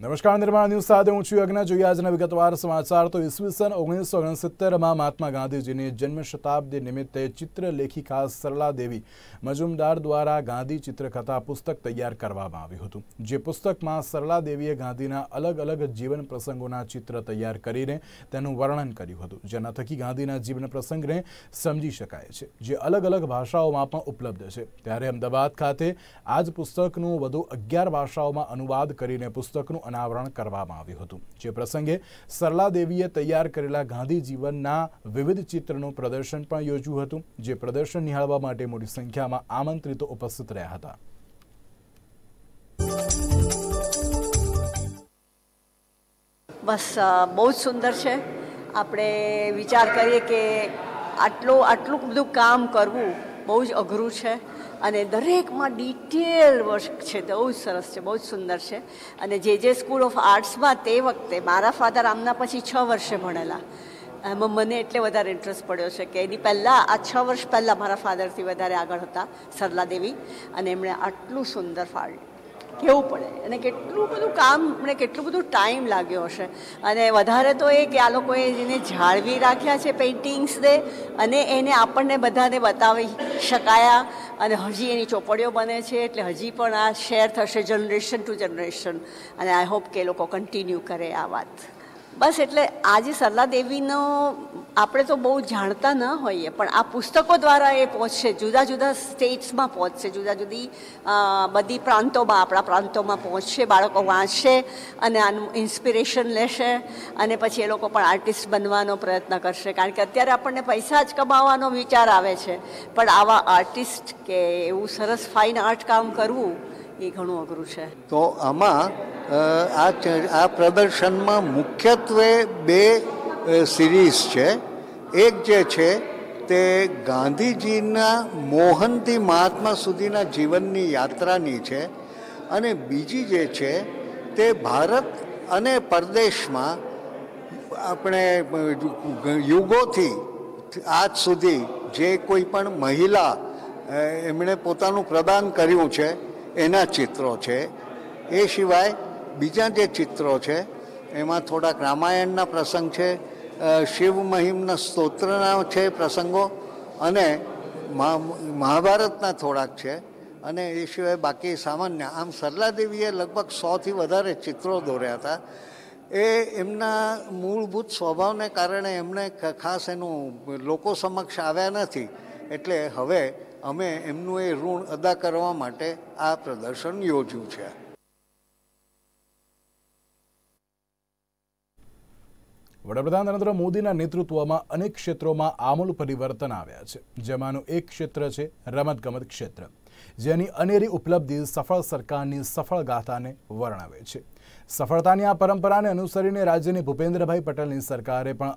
નમસ્કાર નિર્માણ ન્યૂઝ સાથે હું છું યજ્ઞ. જોઈએ આજના વિગતવાર સમાચાર. તો ઈસવીસન ઓગણીસો ઓગણસિત્તેરમાં મહાત્મા ગાંધીજીની જન્મ શતાબ્દી નિમિત્તે ચિત્રલેખિકા સરલા દેવી મજુમદાર દ્વારા ગાંધી ચિત્રકથા પુસ્તક તૈયાર કરવામાં આવ્યું હતું. જે પુસ્તકમાં સરલા દેવીએ ગાંધીના અલગ અલગ જીવન પ્રસંગોના ચિત્ર તૈયાર કરીને તેનું વર્ણન કર્યું હતું. જેના થકી ગાંધીના જીવન પ્રસંગને સમજી શકાય છે. જે અલગ અલગ ભાષાઓમાં પણ ઉપલબ્ધ છે. ત્યારે અમદાવાદ ખાતે આ જ પુસ્તકનું વધુ અગિયાર ભાષાઓમાં અનુવાદ કરીને પુસ્તકનું અનાવરણ કરવામાં આવ્યું હતું. જે પ્રસંગે સરલા દેવીએ તૈયાર કરેલા ગાંધી જીવનના વિવિધ ચિત્રનું પ્રદર્શન પણ યોજ્યું હતું, જે પ્રદર્શન નિહાળવા માટે મોટી સંખ્યામાં આમંત્રિતો ઉપસ્થિત રહ્યા હતા. બસ બહુ જ સુંદર છે. આપણે વિચાર કરીએ કે આટલું આટલું બધું કામ કરવું બહુ જ અઘરું છે. અને દરેકમાં ડિટેલ વર્ક છે. બહુ જ સરસ છે, બહુ જ સુંદર છે. અને જે જે સ્કૂલ ઓફ આર્ટ્સમાં તે વખતે મારા ફાધર આમના પછી છ વર્ષે ભણેલા. એમાં મને એટલે વધારે ઇન્ટરેસ્ટ પડ્યો છે કે એની પહેલાં, આ છ વર્ષ પહેલાં મારા ફાધરથી વધારે આગળ હતા, સરલા દેવી. અને એમણે આટલું સુંદર ફાળ કેવું પડે? અને કેટલું બધું કામ, એમણે કેટલું બધું ટાઈમ લાગ્યો હશે. અને વધારે તો એ કે આ લોકોએ જેને જાળવી રાખ્યા છે પેઇન્ટિંગ્સને અને એને આપણને બધાને બતાવી શકાયા. અને હજી એની ચોપડીઓ બને છે એટલે હજી પણ આ શેર થશે જનરેશન ટુ જનરેશન. અને આઈ હોપ કે એ લોકો કન્ટિન્યુ કરે આ વાત. બસ એટલે આજે સરલા દેવીનો આપણે તો બહુ જાણતા ન હોઈએ, પણ આ પુસ્તકો દ્વારા એ પહોંચશે, જુદા જુદા સ્ટેટ્સમાં પહોંચશે, જુદા જુદી બધી પ્રાંતોમાં, આપણા પ્રાંતોમાં પહોંચશે, બાળકો વાંચશે અને આનું ઇન્સ્પિરેશન લેશે અને પછી એ લોકો પણ આર્ટિસ્ટ બનવાનો પ્રયત્ન કરશે. કારણ કે અત્યારે આપણને પૈસા જ કમાવાનો વિચાર આવે છે, પણ આવા આર્ટિસ્ટ કે એવું સરસ ફાઇન આર્ટ કામ કરવું એ ઘણું અઘરું છે. તો આમાં આ પ્રદર્શનમાં મુખ્યત્વે બે સિરીઝ છે. એક જે છે તે ગાંધીજીના મોહનથી મહાત્મા સુધીના જીવનની યાત્રાની છે અને બીજી જે છે તે ભારત અને પરદેશમાં આપણે યુગોથી આજ સુધી જે કોઈ પણ મહિલા એમણે પોતાનું પ્રદાન કર્યું છે, એના ચિત્રો છે. એ સિવાય બીજા જે ચિત્રો છે, એમાં થોડાક રામાયણના પ્રસંગ છે શિવ મહિમના સ્તોત્રના છે પ્રસંગો અને મહાભારતના થોડાક છે. અને એ સિવાય બાકી સામાન્ય, આમ સરલા દેવીએ લગભગ સોથી વધારે ચિત્રો દોર્યા હતા. એ એમના મૂળભૂત સ્વભાવને કારણે એમણે ખાસ એનું લોકો સમક્ષ આવ્યા નથી. એટલે હવે અમે એમનું એ ઋણ અદા કરવા માટે આ પ્રદર્શન યોજ્યું છે. વડાપ્રધાન નરેન્દ્ર મોદીના નેતૃત્વમાં અનેક ક્ષેત્રોમાં આમૂલ પરિવર્તન આવ્યા છે. જેમાંનું એક ક્ષેત્ર છે રમતગમત ક્ષેત્ર, જેની અનેરી ઉપલબ્ધિ સફળ સરકારની સફળ ગાથાને વર્ણવે છે. સફળતાની આ પરંપરાને અનુસરીને રાજ્યની ભૂપેન્દ્રભાઈ પટેલની સરકારે પણ